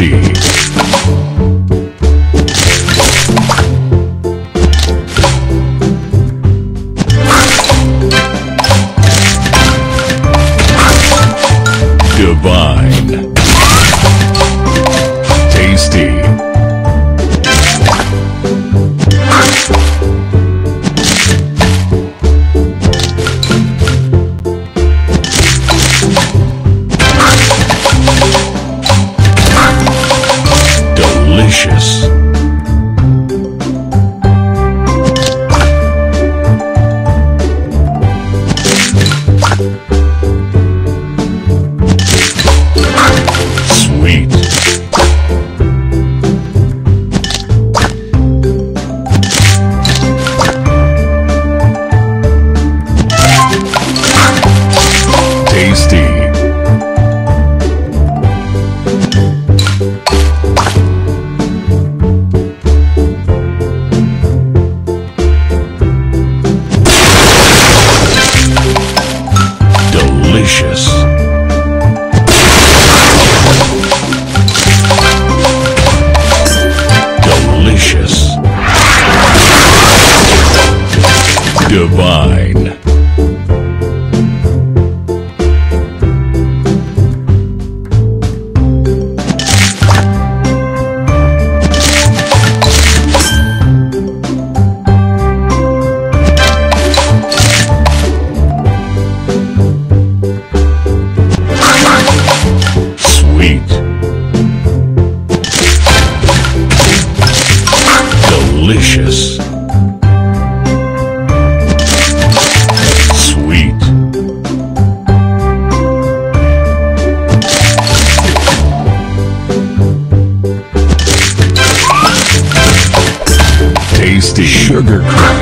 You. Delicious. Delicious. Divine. Sweet. Delicious. Sweet. Tasty Sugar Crush.